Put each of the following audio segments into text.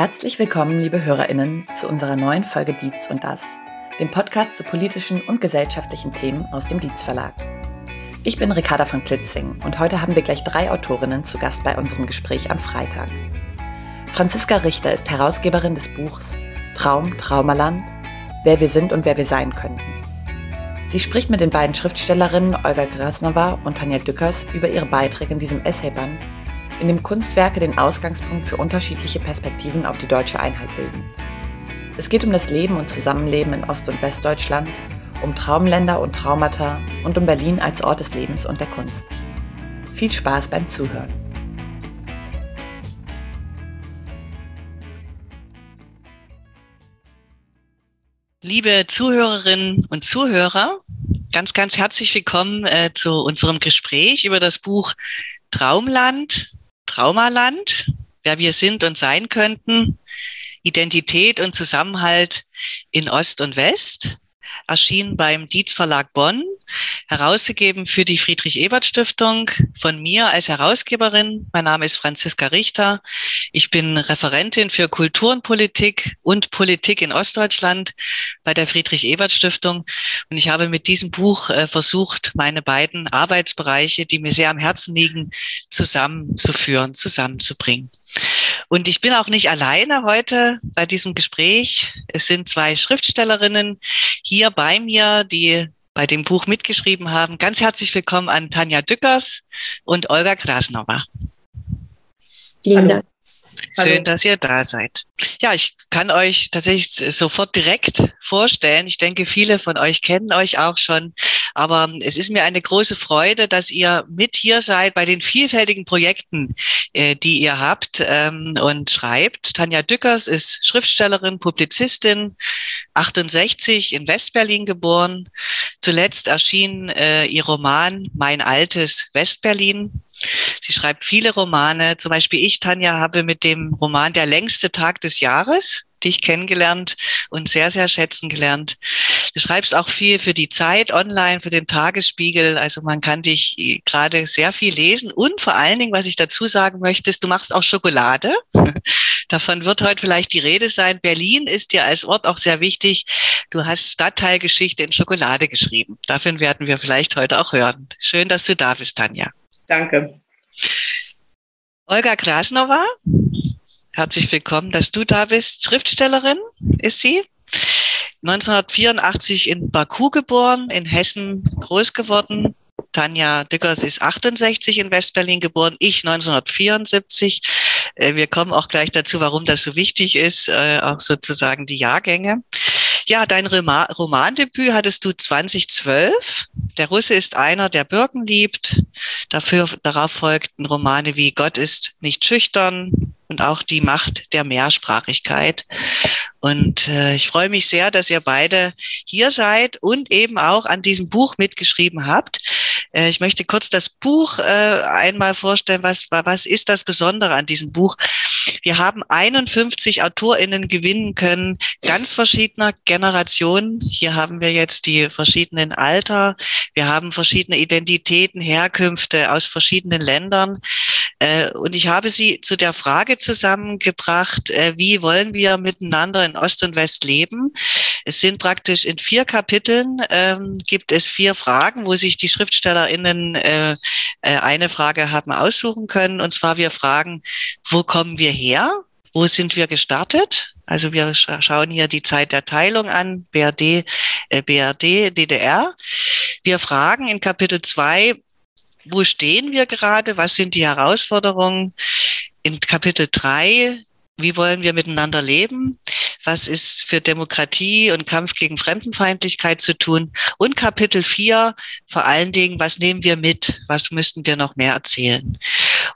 Herzlich willkommen, liebe HörerInnen, zu unserer neuen Folge Dietz und das, dem Podcast zu politischen und gesellschaftlichen Themen aus dem Dietz Verlag. Ich bin Ricarda von Klitzing und heute haben wir gleich drei Autorinnen zu Gast bei unserem Gespräch am Freitag. Franziska Richter ist Herausgeberin des Buchs Traum, Traumaland, wer wir sind und wer wir sein könnten. Sie spricht mit den beiden Schriftstellerinnen Olga Krasnova und Tanja Dückers über ihre Beiträge in diesem Essayband in dem Kunstwerke den Ausgangspunkt für unterschiedliche Perspektiven auf die deutsche Einheit bilden. Es geht um das Leben und Zusammenleben in Ost- und Westdeutschland, um Traumländer und Traumata und um Berlin als Ort des Lebens und der Kunst. Viel Spaß beim Zuhören. Liebe Zuhörerinnen und Zuhörer, ganz, ganz herzlich willkommen äh, zu unserem Gespräch über das Buch Traumland, Traumaland, wer wir sind und sein könnten, Identität und Zusammenhalt in Ost und West, erschienen beim Dietz Verlag Bonn, herausgegeben für die Friedrich-Ebert-Stiftung, von mir als Herausgeberin. Mein Name ist Franziska Richter. Ich bin Referentin für Kultur und Politik und Politik in Ostdeutschland bei der Friedrich-Ebert-Stiftung. Und ich habe mit diesem Buch äh, versucht, meine beiden Arbeitsbereiche, die mir sehr am Herzen liegen, zusammenzuführen, zusammenzubringen. Und ich bin auch nicht alleine heute bei diesem Gespräch. Es sind zwei Schriftstellerinnen hier bei mir, die bei dem Buch mitgeschrieben haben. Ganz herzlich willkommen an Tanja Dückers und Olga Krasnova. Vielen Dank. Schön, Hallo. dass ihr da seid. Ja, ich kann euch tatsächlich sofort direkt vorstellen. Ich denke, viele von euch kennen euch auch schon. Aber es ist mir eine große Freude, dass ihr mit hier seid bei den vielfältigen Projekten, äh, die ihr habt ähm, und schreibt. Tanja Dückers ist Schriftstellerin, Publizistin, 68 in Westberlin geboren. Zuletzt erschien äh, ihr Roman Mein altes Westberlin Sie schreibt viele Romane. Zum Beispiel ich, Tanja, habe mit dem Roman Der längste Tag des Jahres dich kennengelernt und sehr, sehr schätzen gelernt. Du schreibst auch viel für die Zeit online, für den Tagesspiegel. Also man kann dich gerade sehr viel lesen. Und vor allen Dingen, was ich dazu sagen möchte, ist, du machst auch Schokolade. Davon wird heute vielleicht die Rede sein. Berlin ist dir als Ort auch sehr wichtig. Du hast Stadtteilgeschichte in Schokolade geschrieben. Davon werden wir vielleicht heute auch hören. Schön, dass du da bist, Tanja. Danke. Olga Krasnova, herzlich willkommen, dass du da bist. Schriftstellerin ist sie. 1984 in Baku geboren, in Hessen groß geworden. Tanja Dickers ist 68 in Westberlin geboren, ich 1974. Äh, wir kommen auch gleich dazu, warum das so wichtig ist, äh, auch sozusagen die Jahrgänge. Ja, dein Romandebüt hattest du 2012. Der Russe ist einer, der Birken liebt. Dafür, darauf folgten Romane wie Gott ist nicht schüchtern und auch die Macht der Mehrsprachigkeit. Und äh, ich freue mich sehr, dass ihr beide hier seid und eben auch an diesem Buch mitgeschrieben habt. Äh, ich möchte kurz das Buch äh, einmal vorstellen. Was, was ist das Besondere an diesem Buch? Wir haben 51 AutorInnen gewinnen können, ganz verschiedener Generationen. Hier haben wir jetzt die verschiedenen Alter. Wir haben verschiedene Identitäten, Herkünfte aus verschiedenen Ländern. Äh, und ich habe sie zu der Frage zusammengebracht, äh, wie wollen wir miteinander in Ost und West leben? Es sind praktisch in vier Kapiteln ähm, gibt es vier Fragen, wo sich die SchriftstellerInnen äh, äh, eine Frage haben aussuchen können. Und zwar wir fragen, wo kommen wir her? Wo sind wir gestartet? Also wir schauen hier die Zeit der Teilung an, BRD, äh, BRD, DDR. Wir fragen in Kapitel zwei, wo stehen wir gerade? Was sind die Herausforderungen? In Kapitel drei, wie wollen wir miteinander leben? Was ist für Demokratie und Kampf gegen Fremdenfeindlichkeit zu tun? Und Kapitel vier, vor allen Dingen, was nehmen wir mit? Was müssten wir noch mehr erzählen?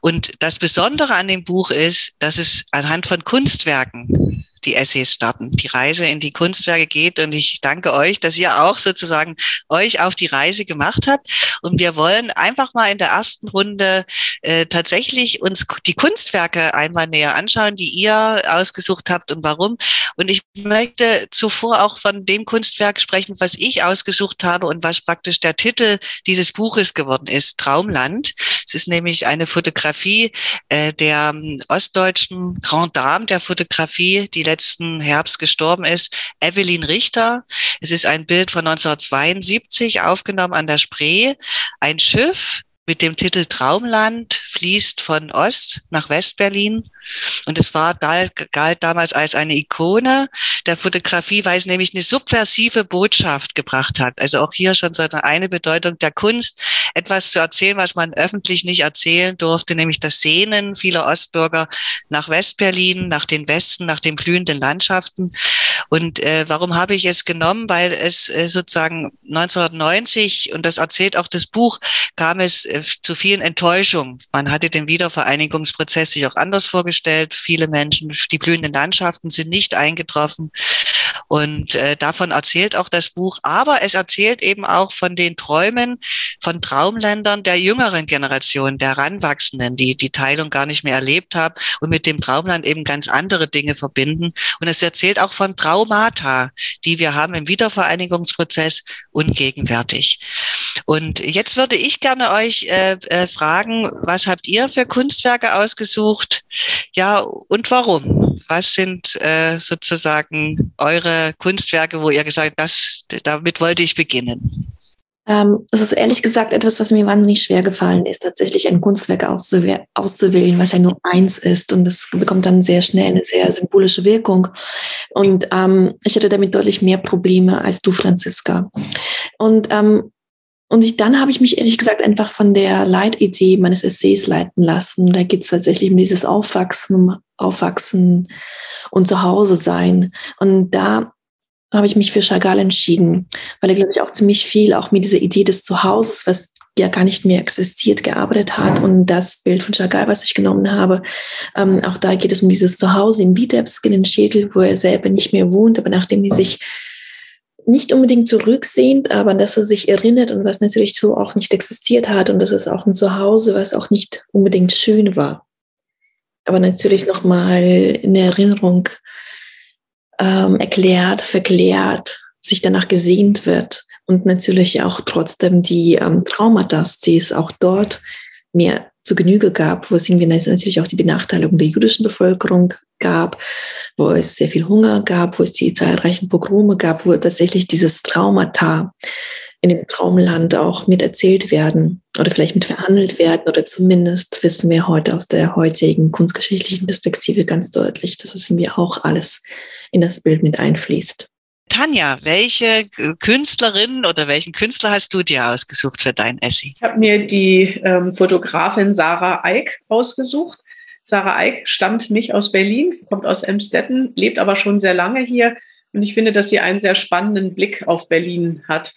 Und das Besondere an dem Buch ist, dass es anhand von Kunstwerken die Essays starten, die Reise in die Kunstwerke geht. Und ich danke euch, dass ihr auch sozusagen euch auf die Reise gemacht habt. Und wir wollen einfach mal in der ersten Runde äh, tatsächlich uns die Kunstwerke einmal näher anschauen, die ihr ausgesucht habt und warum. Und ich möchte zuvor auch von dem Kunstwerk sprechen, was ich ausgesucht habe und was praktisch der Titel dieses Buches geworden ist, Traumland. Es ist nämlich eine Fotografie äh, der ähm, ostdeutschen Grand Dame der Fotografie, die letzten Herbst gestorben ist, Evelyn Richter. Es ist ein Bild von 1972, aufgenommen an der Spree. Ein Schiff mit dem Titel Traumland fließt von Ost nach Westberlin. Und es war galt damals als eine Ikone der Fotografie, weil es nämlich eine subversive Botschaft gebracht hat. Also auch hier schon so eine Bedeutung der Kunst, etwas zu erzählen, was man öffentlich nicht erzählen durfte, nämlich das Sehnen vieler Ostbürger nach Westberlin, nach den Westen, nach den blühenden Landschaften. Und äh, warum habe ich es genommen? Weil es äh, sozusagen 1990, und das erzählt auch das Buch, kam es äh, zu vielen Enttäuschungen. Man hatte den Wiedervereinigungsprozess sich auch anders vorgestellt. Viele Menschen, die blühenden Landschaften sind nicht eingetroffen. Und äh, davon erzählt auch das Buch. Aber es erzählt eben auch von den Träumen von Traumländern der jüngeren Generation, der Heranwachsenden, die die Teilung gar nicht mehr erlebt haben und mit dem Traumland eben ganz andere Dinge verbinden. Und es erzählt auch von Traumata, die wir haben im Wiedervereinigungsprozess ungegenwärtig. Und jetzt würde ich gerne euch äh, äh, fragen, was habt ihr für Kunstwerke ausgesucht? Ja, und warum? Was sind äh, sozusagen eure Kunstwerke, wo ihr gesagt, das, damit wollte ich beginnen? Ähm, es ist ehrlich gesagt etwas, was mir wahnsinnig schwer gefallen ist, tatsächlich ein Kunstwerk auszuwählen, was ja nur eins ist. Und das bekommt dann sehr schnell eine sehr symbolische Wirkung. Und ähm, ich hatte damit deutlich mehr Probleme als du, Franziska. Und ähm, und ich, dann habe ich mich ehrlich gesagt einfach von der Leitidee meines Essays leiten lassen. Da geht es tatsächlich um dieses Aufwachsen, Aufwachsen und Zuhause sein. Und da habe ich mich für Chagall entschieden, weil er, glaube ich, auch ziemlich viel auch mit dieser Idee des Zuhauses, was ja gar nicht mehr existiert, gearbeitet hat. Und das Bild von Chagall, was ich genommen habe, ähm, auch da geht es um dieses Zuhause in Vitebsk, in den Schädel, wo er selber nicht mehr wohnt, aber nachdem die sich nicht unbedingt zurücksehend, aber dass er sich erinnert und was natürlich so auch nicht existiert hat und das ist auch ein Zuhause, was auch nicht unbedingt schön war. Aber natürlich nochmal in der Erinnerung ähm, erklärt, verklärt, sich danach gesehnt wird und natürlich auch trotzdem die ähm, Traumata, die es auch dort mehr zu Genüge gab, wo es irgendwie natürlich auch die Benachteiligung der jüdischen Bevölkerung gab, wo es sehr viel Hunger gab, wo es die zahlreichen Pogrome gab, wo tatsächlich dieses Traumata in dem Traumland auch mit erzählt werden oder vielleicht mit verhandelt werden oder zumindest wissen wir heute aus der heutigen kunstgeschichtlichen Perspektive ganz deutlich, dass es irgendwie auch alles in das Bild mit einfließt. Tanja, welche Künstlerin oder welchen Künstler hast du dir ausgesucht für dein Essay? Ich habe mir die ähm, Fotografin Sarah Eick ausgesucht. Sarah Eick stammt nicht aus Berlin, kommt aus Emstetten, lebt aber schon sehr lange hier. Und ich finde, dass sie einen sehr spannenden Blick auf Berlin hat.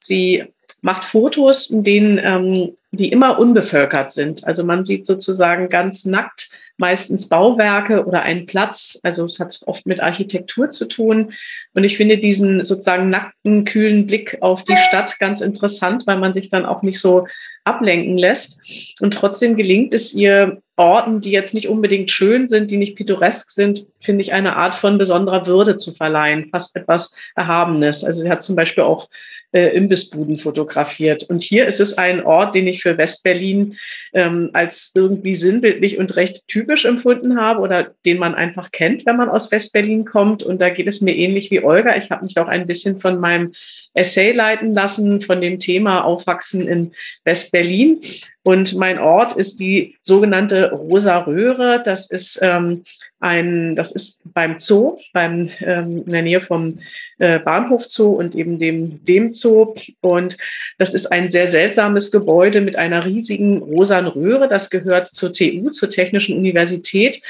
Sie macht Fotos, in denen ähm, die immer unbevölkert sind. Also man sieht sozusagen ganz nackt meistens Bauwerke oder einen Platz. Also es hat oft mit Architektur zu tun. Und ich finde diesen sozusagen nackten, kühlen Blick auf die Stadt ganz interessant, weil man sich dann auch nicht so ablenken lässt. Und trotzdem gelingt es ihr, Orten, die jetzt nicht unbedingt schön sind, die nicht pittoresk sind, finde ich, eine Art von besonderer Würde zu verleihen, fast etwas Erhabenes. Also sie hat zum Beispiel auch äh, Imbissbuden fotografiert. Und hier ist es ein Ort, den ich für Westberlin ähm, als irgendwie sinnbildlich und recht typisch empfunden habe oder den man einfach kennt, wenn man aus Westberlin kommt. Und da geht es mir ähnlich wie Olga. Ich habe mich auch ein bisschen von meinem Essay leiten lassen, von dem Thema Aufwachsen in Westberlin. Und mein Ort ist die sogenannte Rosa Röhre. Das ist ähm, ein, das ist beim Zoo, beim, ähm, in der Nähe vom äh, Bahnhof Zoo und eben dem, dem Zoo. Und das ist ein sehr seltsames Gebäude mit einer riesigen rosanen Röhre. Das gehört zur TU, zur Technischen Universität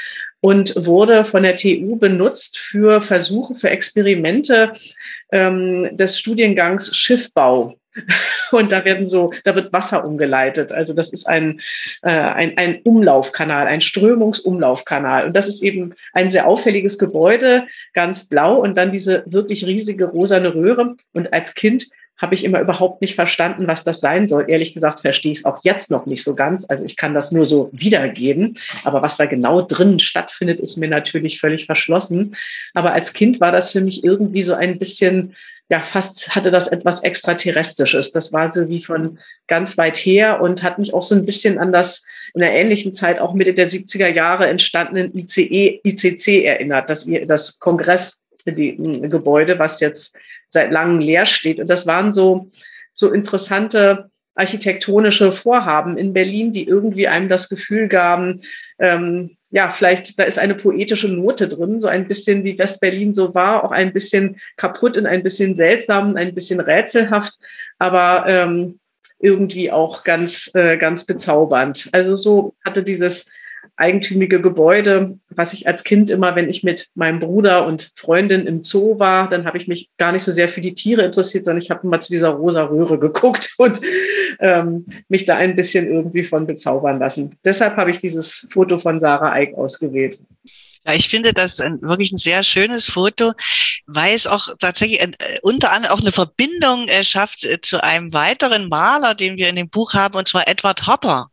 und wurde von der TU benutzt für Versuche, für Experimente ähm, des Studiengangs Schiffbau. Und da werden so, da wird Wasser umgeleitet. Also das ist ein, äh, ein, ein Umlaufkanal, ein Strömungsumlaufkanal. Und das ist eben ein sehr auffälliges Gebäude, ganz blau und dann diese wirklich riesige rosane Röhre. Und als Kind habe ich immer überhaupt nicht verstanden, was das sein soll. Ehrlich gesagt verstehe ich es auch jetzt noch nicht so ganz. Also ich kann das nur so wiedergeben. Aber was da genau drin stattfindet, ist mir natürlich völlig verschlossen. Aber als Kind war das für mich irgendwie so ein bisschen ja, fast hatte das etwas Extraterrestrisches. Das war so wie von ganz weit her und hat mich auch so ein bisschen an das in der ähnlichen Zeit auch Mitte der 70er Jahre entstandenen ICE, ICC erinnert, das, das Kongressgebäude, was jetzt seit langem leer steht. Und das waren so, so interessante architektonische Vorhaben in Berlin, die irgendwie einem das Gefühl gaben, ähm, ja, vielleicht, da ist eine poetische Note drin, so ein bisschen wie West-Berlin so war, auch ein bisschen kaputt und ein bisschen seltsam, ein bisschen rätselhaft, aber ähm, irgendwie auch ganz, äh, ganz bezaubernd. Also so hatte dieses eigentümliche Gebäude, was ich als Kind immer, wenn ich mit meinem Bruder und Freundin im Zoo war, dann habe ich mich gar nicht so sehr für die Tiere interessiert, sondern ich habe immer zu dieser rosa Röhre geguckt und ähm, mich da ein bisschen irgendwie von bezaubern lassen. Deshalb habe ich dieses Foto von Sarah Eick ausgewählt. Ja, ich finde das ein, wirklich ein sehr schönes Foto, weil es auch tatsächlich ein, äh, unter anderem auch eine Verbindung äh, schafft äh, zu einem weiteren Maler, den wir in dem Buch haben, und zwar Edward Hopper.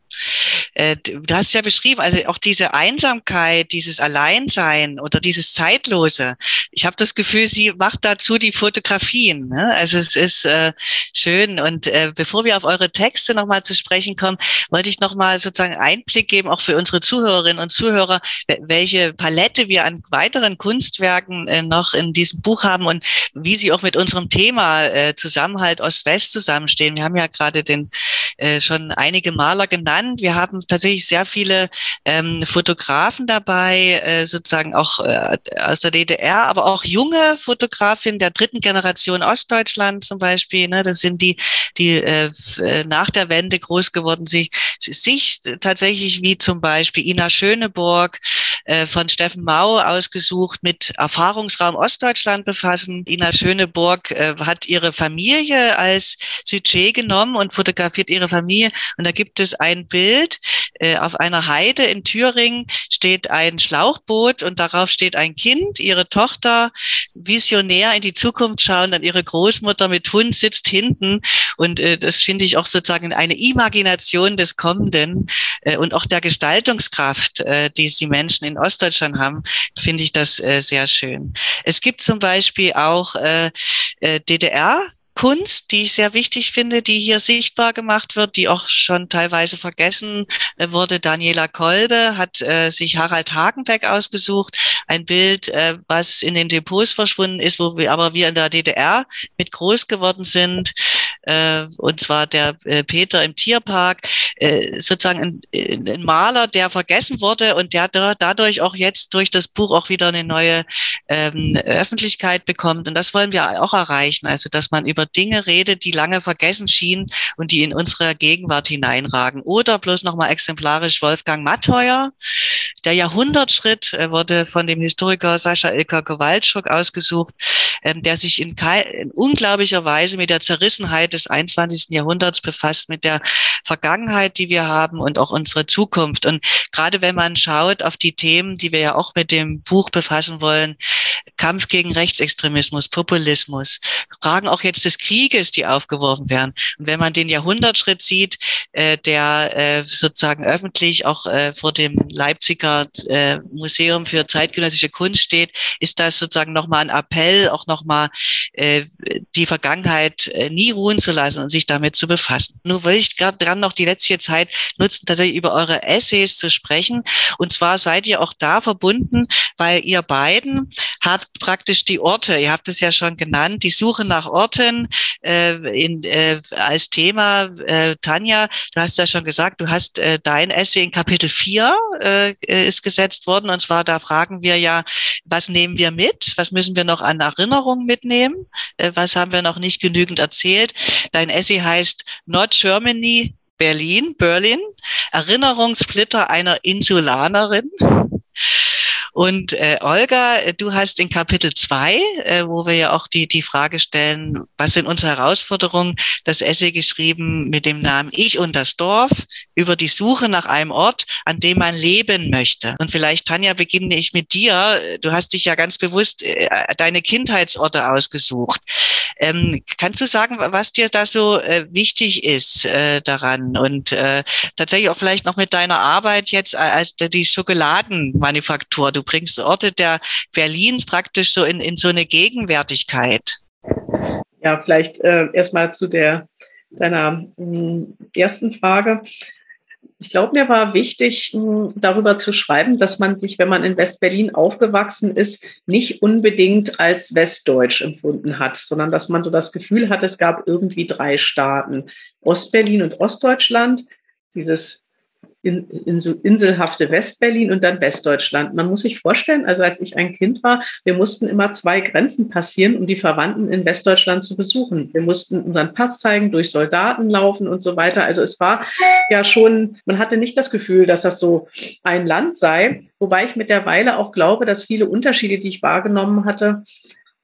Äh, du hast ja beschrieben, also auch diese Einsamkeit, dieses Alleinsein oder dieses Zeitlose. Ich habe das Gefühl, sie macht dazu die Fotografien. Ne? Also es ist äh, schön. Und äh, bevor wir auf eure Texte nochmal zu sprechen kommen, wollte ich nochmal sozusagen Einblick geben, auch für unsere Zuhörerinnen und Zuhörer, welche Palette wir an weiteren Kunstwerken äh, noch in diesem Buch haben und wie sie auch mit unserem Thema äh, Zusammenhalt Ost-West zusammenstehen. Wir haben ja gerade den äh, schon einige Maler genannt. Wir haben tatsächlich sehr viele ähm, Fotografen dabei, äh, sozusagen auch äh, aus der DDR, aber auch junge Fotografinnen der dritten Generation Ostdeutschland zum Beispiel. Ne? Das sind die, die äh, äh nach der Wende groß geworden sind, sich tatsächlich wie zum Beispiel Ina Schöneburg, äh, von Steffen Mau ausgesucht mit Erfahrungsraum Ostdeutschland befassen. Ina Schöneburg äh, hat ihre Familie als Sujet genommen und fotografiert ihre Familie. Und da gibt es ein Bild äh, auf einer Heide in Thüringen steht ein Schlauchboot und darauf steht ein Kind, ihre Tochter, visionär in die Zukunft schauen, dann ihre Großmutter mit Hund sitzt hinten. Und das finde ich auch sozusagen eine Imagination des Kommenden und auch der Gestaltungskraft, die die Menschen in Ostdeutschland haben, finde ich das äh, sehr schön. Es gibt zum Beispiel auch äh, äh, DDR Kunst, die ich sehr wichtig finde, die hier sichtbar gemacht wird, die auch schon teilweise vergessen äh, wurde. Daniela Kolbe hat äh, sich Harald Hagenbeck ausgesucht, ein Bild, äh, was in den Depots verschwunden ist, wo wir aber wir in der DDR mit groß geworden sind, äh, und zwar der äh, Peter im Tierpark, äh, sozusagen ein, ein Maler, der vergessen wurde und der dadurch auch jetzt durch das Buch auch wieder eine neue ähm, Öffentlichkeit bekommt. Und das wollen wir auch erreichen, also dass man über Dinge redet, die lange vergessen schienen und die in unsere Gegenwart hineinragen. Oder bloß nochmal exemplarisch Wolfgang Mattheuer. Der Jahrhundertschritt äh, wurde von dem Historiker Sascha Ilka Kowalczuk ausgesucht, ähm, der sich in, in unglaublicher Weise mit der Zerrissenheit des 21. Jahrhunderts befasst, mit der Vergangenheit, die wir haben und auch unsere Zukunft. Und gerade wenn man schaut auf die Themen, die wir ja auch mit dem Buch befassen wollen, Kampf gegen Rechtsextremismus, Populismus, Fragen auch jetzt des Krieges, die aufgeworfen werden. Und wenn man den Jahrhundertschritt sieht, äh, der äh, sozusagen öffentlich auch äh, vor dem Leipziger äh, Museum für zeitgenössische Kunst steht, ist das sozusagen nochmal ein Appell, auch nochmal äh, die Vergangenheit äh, nie ruhen zu lassen und sich damit zu befassen. Nur will ich gerade dran noch die letzte Zeit nutzen, tatsächlich über eure Essays zu sprechen. Und zwar seid ihr auch da verbunden, weil ihr beiden habt praktisch die Orte, ihr habt es ja schon genannt, die Suche nach Orten äh, in, äh, als Thema. Äh, Tanja, du hast ja schon gesagt, du hast äh, dein Essay in Kapitel 4 äh, ist gesetzt worden. Und zwar da fragen wir ja, was nehmen wir mit? Was müssen wir noch an Erinnerungen mitnehmen? Äh, was haben wir noch nicht genügend erzählt? Dein Essay heißt Not Germany, Berlin, Berlin, Erinnerungssplitter einer Insulanerin. Und äh, Olga, du hast in Kapitel zwei, äh, wo wir ja auch die, die Frage stellen, was sind unsere Herausforderungen, das Essay geschrieben mit dem Namen Ich und das Dorf über die Suche nach einem Ort, an dem man leben möchte. Und vielleicht, Tanja, beginne ich mit dir. Du hast dich ja ganz bewusst äh, deine Kindheitsorte ausgesucht. Ähm, kannst du sagen, was dir da so äh, wichtig ist äh, daran und äh, tatsächlich auch vielleicht noch mit deiner Arbeit jetzt als die Schokoladenmanufaktur? Du bringst Orte der Berlins praktisch so in, in so eine Gegenwärtigkeit. Ja, vielleicht äh, erstmal zu der deiner mh, ersten Frage. Ich glaube, mir war wichtig, darüber zu schreiben, dass man sich, wenn man in West-Berlin aufgewachsen ist, nicht unbedingt als westdeutsch empfunden hat, sondern dass man so das Gefühl hat, es gab irgendwie drei Staaten, Ostberlin und Ostdeutschland, dieses in, in so inselhafte Westberlin und dann Westdeutschland. Man muss sich vorstellen, also als ich ein Kind war, wir mussten immer zwei Grenzen passieren, um die Verwandten in Westdeutschland zu besuchen. Wir mussten unseren Pass zeigen, durch Soldaten laufen und so weiter. Also es war ja schon, man hatte nicht das Gefühl, dass das so ein Land sei, wobei ich mittlerweile auch glaube, dass viele Unterschiede, die ich wahrgenommen hatte,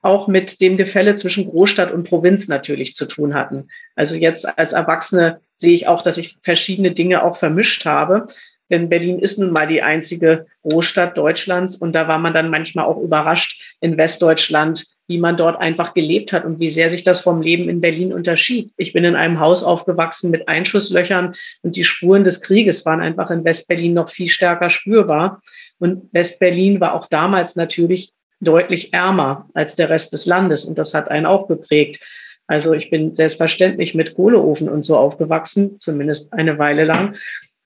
auch mit dem Gefälle zwischen Großstadt und Provinz natürlich zu tun hatten. Also jetzt als Erwachsene sehe ich auch, dass ich verschiedene Dinge auch vermischt habe. Denn Berlin ist nun mal die einzige Großstadt Deutschlands und da war man dann manchmal auch überrascht in Westdeutschland, wie man dort einfach gelebt hat und wie sehr sich das vom Leben in Berlin unterschied. Ich bin in einem Haus aufgewachsen mit Einschusslöchern und die Spuren des Krieges waren einfach in Westberlin noch viel stärker spürbar. Und Westberlin war auch damals natürlich deutlich ärmer als der Rest des Landes und das hat einen auch geprägt. Also ich bin selbstverständlich mit Kohleofen und so aufgewachsen, zumindest eine Weile lang.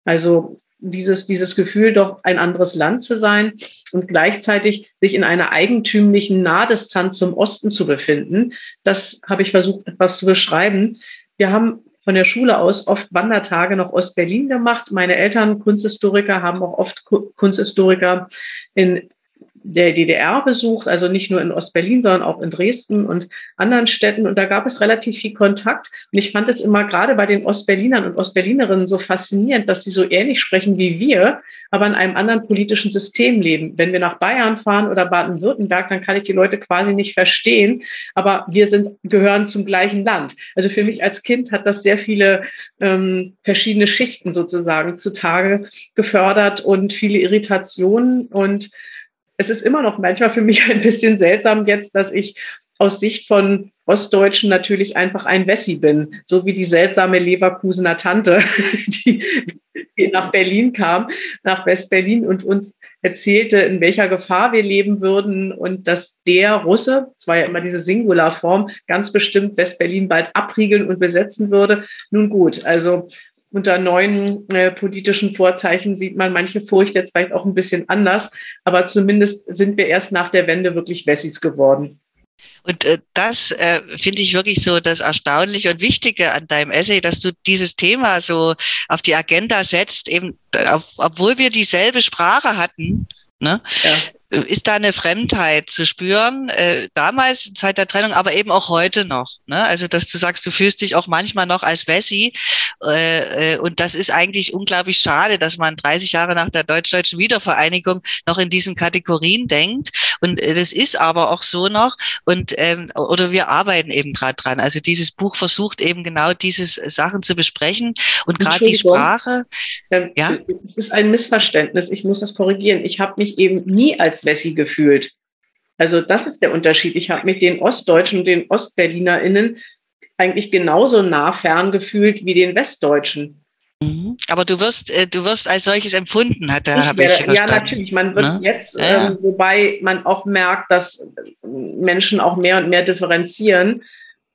Also dieses, dieses Gefühl, doch ein anderes Land zu sein und gleichzeitig sich in einer eigentümlichen Nahdistanz zum Osten zu befinden, das habe ich versucht etwas zu beschreiben. Wir haben von der Schule aus oft Wandertage nach Ostberlin gemacht. Meine Eltern, Kunsthistoriker, haben auch oft Kunsthistoriker in der DDR besucht, also nicht nur in Ostberlin, sondern auch in Dresden und anderen Städten. Und da gab es relativ viel Kontakt. Und ich fand es immer gerade bei den Ostberlinern und Ostberlinerinnen so faszinierend, dass sie so ähnlich sprechen wie wir, aber in einem anderen politischen System leben. Wenn wir nach Bayern fahren oder Baden-Württemberg, dann kann ich die Leute quasi nicht verstehen, aber wir sind, gehören zum gleichen Land. Also für mich als Kind hat das sehr viele ähm, verschiedene Schichten sozusagen zutage gefördert und viele Irritationen und es ist immer noch manchmal für mich ein bisschen seltsam jetzt, dass ich aus Sicht von Ostdeutschen natürlich einfach ein Wessi bin, so wie die seltsame Leverkusener Tante, die nach Berlin kam, nach West-Berlin und uns erzählte, in welcher Gefahr wir leben würden und dass der Russe, es war ja immer diese Singularform, ganz bestimmt West-Berlin bald abriegeln und besetzen würde. Nun gut, also unter neuen äh, politischen Vorzeichen sieht man manche Furcht jetzt vielleicht auch ein bisschen anders, aber zumindest sind wir erst nach der Wende wirklich Wessis geworden. Und äh, das äh, finde ich wirklich so das Erstaunliche und Wichtige an deinem Essay, dass du dieses Thema so auf die Agenda setzt, eben, auf, obwohl wir dieselbe Sprache hatten, ne? Ja ist da eine Fremdheit zu spüren, äh, damals, Zeit der Trennung, aber eben auch heute noch. Ne? Also, dass du sagst, du fühlst dich auch manchmal noch als Wessi. Äh, äh, und das ist eigentlich unglaublich schade, dass man 30 Jahre nach der deutsch-deutschen Wiedervereinigung noch in diesen Kategorien denkt. Und äh, das ist aber auch so noch. Und ähm, oder wir arbeiten eben gerade dran. Also dieses Buch versucht eben genau diese Sachen zu besprechen und gerade die Sprache. Ähm, ja, es ist ein Missverständnis. Ich muss das korrigieren. Ich habe mich eben nie als Wessi gefühlt. Also das ist der Unterschied. Ich habe mit den Ostdeutschen und den OstberlinerInnen eigentlich genauso nah fern gefühlt wie den Westdeutschen. Mhm. Aber du wirst, äh, du wirst als solches empfunden, hat er. Ich ich ja, natürlich. Man wird ne? jetzt, ja. ähm, wobei man auch merkt, dass Menschen auch mehr und mehr differenzieren.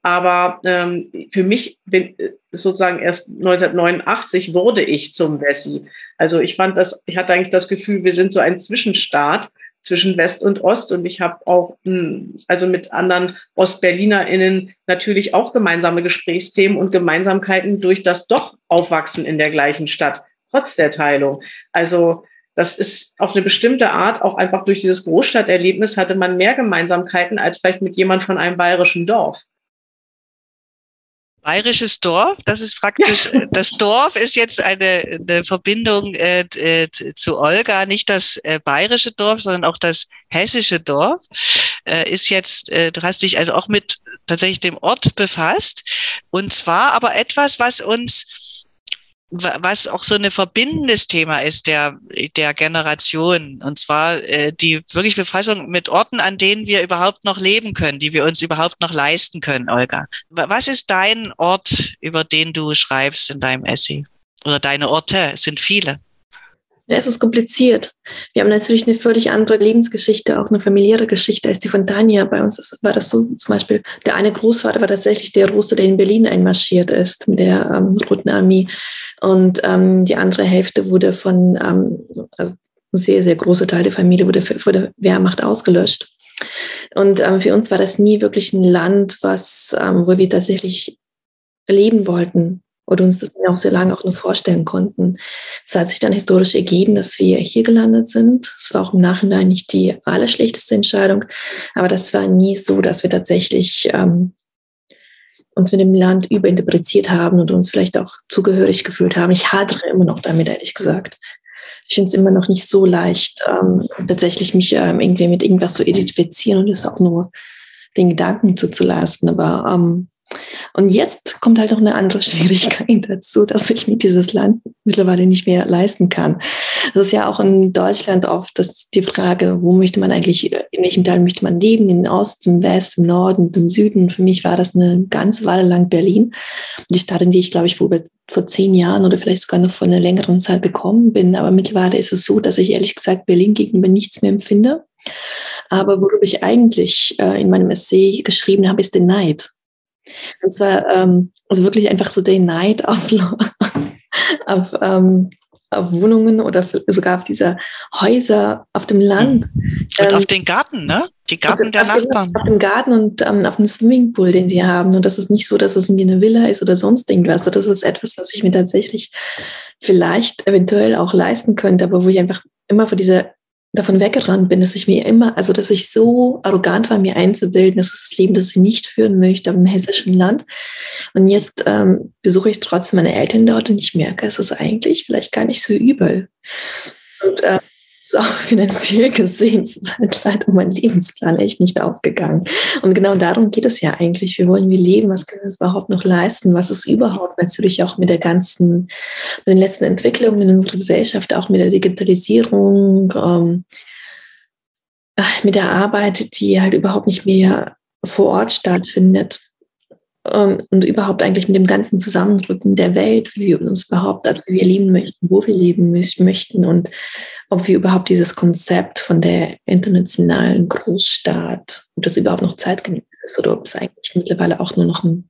Aber ähm, für mich bin, sozusagen erst 1989 wurde ich zum Wessi. Also ich fand das, ich hatte eigentlich das Gefühl, wir sind so ein Zwischenstaat zwischen West und Ost. Und ich habe auch hm, also mit anderen OstberlinerInnen natürlich auch gemeinsame Gesprächsthemen und Gemeinsamkeiten durch das doch Aufwachsen in der gleichen Stadt, trotz der Teilung. Also das ist auf eine bestimmte Art, auch einfach durch dieses Großstadterlebnis hatte man mehr Gemeinsamkeiten als vielleicht mit jemand von einem bayerischen Dorf bayerisches Dorf. Das ist praktisch, das Dorf ist jetzt eine, eine Verbindung äh, äh, zu Olga, nicht das äh, bayerische Dorf, sondern auch das hessische Dorf. Äh, ist jetzt, äh, du hast dich also auch mit tatsächlich dem Ort befasst. Und zwar aber etwas, was uns was auch so ein verbindendes Thema ist der, der Generation. Und zwar äh, die wirklich Befassung mit Orten, an denen wir überhaupt noch leben können, die wir uns überhaupt noch leisten können, Olga. Was ist dein Ort, über den du schreibst in deinem Essay? Oder deine Orte? Sind viele. Es ist kompliziert. Wir haben natürlich eine völlig andere Lebensgeschichte, auch eine familiäre Geschichte als die von Tanja. Bei uns war das so zum Beispiel, der eine Großvater war tatsächlich der Russe, der in Berlin einmarschiert ist mit der ähm, Roten Armee. Und ähm, die andere Hälfte wurde von, ähm, also ein sehr, sehr großer Teil der Familie wurde vor der Wehrmacht ausgelöscht. Und ähm, für uns war das nie wirklich ein Land, was, ähm, wo wir tatsächlich leben wollten oder uns das auch sehr lange auch nur vorstellen konnten. Es hat sich dann historisch ergeben, dass wir hier gelandet sind. Es war auch im Nachhinein nicht die allerschlechteste Entscheidung, aber das war nie so, dass wir tatsächlich ähm, uns mit dem Land überinterpretiert haben und uns vielleicht auch zugehörig gefühlt haben. Ich hadere immer noch damit, ehrlich gesagt. Ich finde es immer noch nicht so leicht, ähm, tatsächlich mich ähm, irgendwie mit irgendwas zu identifizieren und es auch nur den Gedanken zuzulassen. Aber ähm, und jetzt kommt halt noch eine andere Schwierigkeit dazu, dass ich mir dieses Land mittlerweile nicht mehr leisten kann. Das ist ja auch in Deutschland oft das die Frage, wo möchte man eigentlich, in welchem Teil möchte man leben, in Osten, im Westen, im Norden, im Süden. Für mich war das eine ganze Weile lang Berlin. Die Stadt, in die ich, glaube ich, vor, vor zehn Jahren oder vielleicht sogar noch vor einer längeren Zeit gekommen bin. Aber mittlerweile ist es so, dass ich ehrlich gesagt Berlin gegenüber nichts mehr empfinde. Aber worüber ich eigentlich äh, in meinem Essay geschrieben habe, ist der Neid. Und zwar ähm, also wirklich einfach so den Neid auf, auf, ähm, auf Wohnungen oder sogar auf diese Häuser auf dem Land. Und ähm, auf den Garten, ne? Die Garten der Nachbarn. Auf dem Garten und ähm, auf dem Swimmingpool, den die haben. Und das ist nicht so, dass es mir eine Villa ist oder sonst irgendwas. Also das ist etwas, was ich mir tatsächlich vielleicht eventuell auch leisten könnte, aber wo ich einfach immer vor dieser davon weggerannt bin, dass ich mir immer, also dass ich so arrogant war, mir einzubilden, das ist das Leben, das ich nicht führen möchte im hessischen Land. Und jetzt ähm, besuche ich trotzdem meine Eltern dort und ich merke, es ist eigentlich vielleicht gar nicht so übel. Und äh, ist auch finanziell gesehen ist halt leider mein Lebensplan echt nicht aufgegangen. Und genau darum geht es ja eigentlich. Wie wollen wir leben? Was können wir uns überhaupt noch leisten? Was ist überhaupt natürlich auch mit der ganzen, mit den letzten Entwicklungen in unserer Gesellschaft, auch mit der Digitalisierung, ähm, mit der Arbeit, die halt überhaupt nicht mehr vor Ort stattfindet ähm, und überhaupt eigentlich mit dem ganzen Zusammenrücken der Welt, wie wir uns überhaupt, also wie wir leben möchten, wo wir leben möchten und ob wir überhaupt dieses Konzept von der internationalen Großstaat, ob das überhaupt noch zeitgemäß ist oder ob es eigentlich mittlerweile auch nur noch ein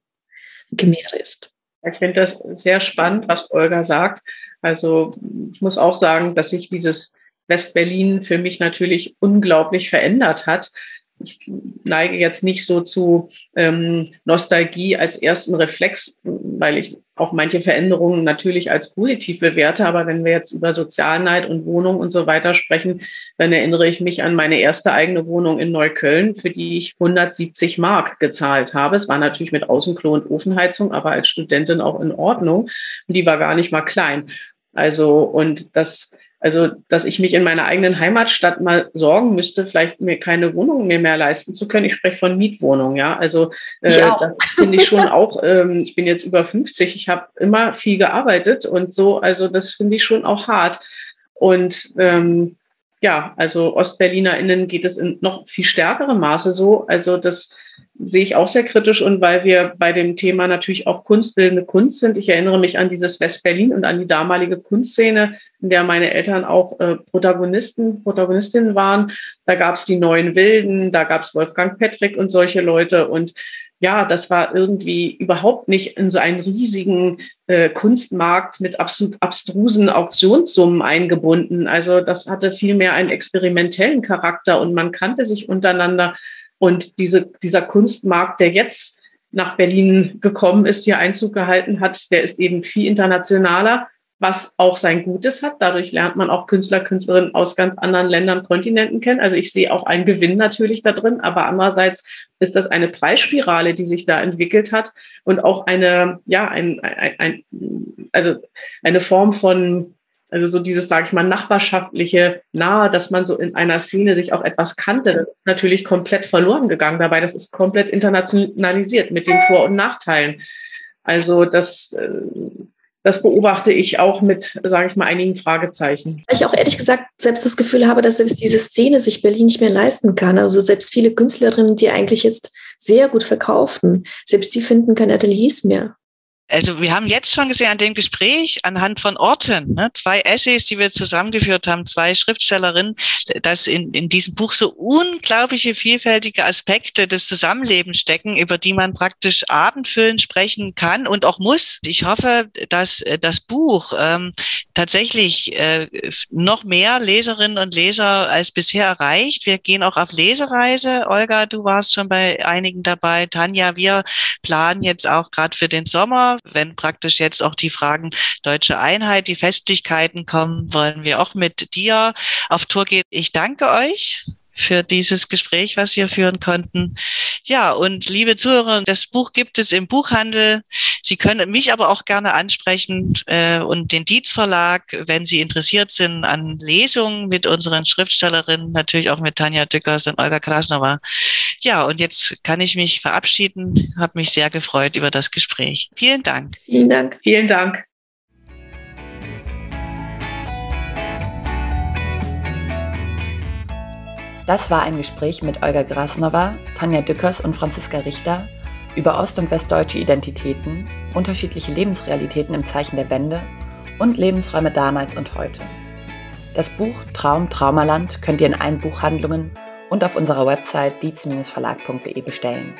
Gemälde ist. Ich finde das sehr spannend, was Olga sagt. Also ich muss auch sagen, dass sich dieses Westberlin für mich natürlich unglaublich verändert hat ich neige jetzt nicht so zu ähm, Nostalgie als ersten Reflex, weil ich auch manche Veränderungen natürlich als positiv bewerte. Aber wenn wir jetzt über Sozialneid und Wohnung und so weiter sprechen, dann erinnere ich mich an meine erste eigene Wohnung in Neukölln, für die ich 170 Mark gezahlt habe. Es war natürlich mit Außenklo und Ofenheizung, aber als Studentin auch in Ordnung. Und die war gar nicht mal klein. Also, und das, also, dass ich mich in meiner eigenen Heimatstadt mal sorgen müsste, vielleicht mir keine Wohnung mehr, mehr leisten zu können. Ich spreche von Mietwohnungen, ja. Also äh, das finde ich schon auch, ähm, ich bin jetzt über 50, ich habe immer viel gearbeitet und so, also das finde ich schon auch hart. Und ähm, ja, also OstberlinerInnen geht es in noch viel stärkerem Maße so. Also das sehe ich auch sehr kritisch und weil wir bei dem Thema natürlich auch kunstbildende Kunst sind. Ich erinnere mich an dieses West-Berlin und an die damalige Kunstszene, in der meine Eltern auch äh, Protagonisten, Protagonistinnen waren. Da gab es die Neuen Wilden, da gab es Wolfgang Petrick und solche Leute und ja, das war irgendwie überhaupt nicht in so einen riesigen äh, Kunstmarkt mit absolut abstrusen Auktionssummen eingebunden. Also das hatte vielmehr einen experimentellen Charakter und man kannte sich untereinander. Und diese, dieser Kunstmarkt, der jetzt nach Berlin gekommen ist, hier Einzug gehalten hat, der ist eben viel internationaler, was auch sein Gutes hat. Dadurch lernt man auch Künstler, Künstlerinnen aus ganz anderen Ländern, Kontinenten kennen. Also ich sehe auch einen Gewinn natürlich da drin, aber andererseits ist das eine Preisspirale, die sich da entwickelt hat und auch eine, ja, ein, ein, ein also eine Form von also so dieses, sage ich mal, nachbarschaftliche Nahe, dass man so in einer Szene sich auch etwas kannte, das ist natürlich komplett verloren gegangen dabei. Das ist komplett internationalisiert mit den Vor- und Nachteilen. Also das, äh, das beobachte ich auch mit, sage ich mal, einigen Fragezeichen. Ich auch ehrlich gesagt selbst das Gefühl habe, dass selbst diese Szene sich Berlin nicht mehr leisten kann. Also selbst viele Künstlerinnen, die eigentlich jetzt sehr gut verkaufen, selbst die finden keine Ateliers mehr. Also wir haben jetzt schon gesehen an dem Gespräch anhand von Orten, ne, zwei Essays, die wir zusammengeführt haben, zwei Schriftstellerinnen, dass in, in diesem Buch so unglaubliche vielfältige Aspekte des Zusammenlebens stecken, über die man praktisch abendfüllend sprechen kann und auch muss. Ich hoffe, dass äh, das Buch ähm, tatsächlich äh, noch mehr Leserinnen und Leser als bisher erreicht. Wir gehen auch auf Lesereise. Olga, du warst schon bei einigen dabei. Tanja, wir planen jetzt auch gerade für den Sommer wenn praktisch jetzt auch die Fragen deutsche Einheit, die Festlichkeiten kommen, wollen wir auch mit dir auf Tour gehen. Ich danke euch für dieses Gespräch, was wir führen konnten. Ja, und liebe Zuhörer, das Buch gibt es im Buchhandel. Sie können mich aber auch gerne ansprechen äh, und den Dietz Verlag, wenn Sie interessiert sind an Lesungen mit unseren Schriftstellerinnen, natürlich auch mit Tanja Dückers und Olga Krasnova. Ja, und jetzt kann ich mich verabschieden. Habe mich sehr gefreut über das Gespräch. Vielen Dank. Vielen Dank. Vielen Dank. Das war ein Gespräch mit Olga Grasnova, Tanja Dückers und Franziska Richter über ost- und westdeutsche Identitäten, unterschiedliche Lebensrealitäten im Zeichen der Wende und Lebensräume damals und heute. Das Buch Traum Traumaland könnt ihr in allen Buchhandlungen und auf unserer Website dietz-verlag.de bestellen.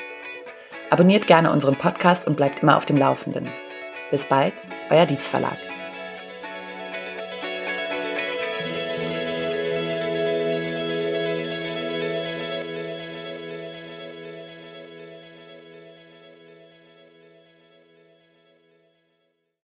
Abonniert gerne unseren Podcast und bleibt immer auf dem Laufenden. Bis bald, euer Dietz Verlag.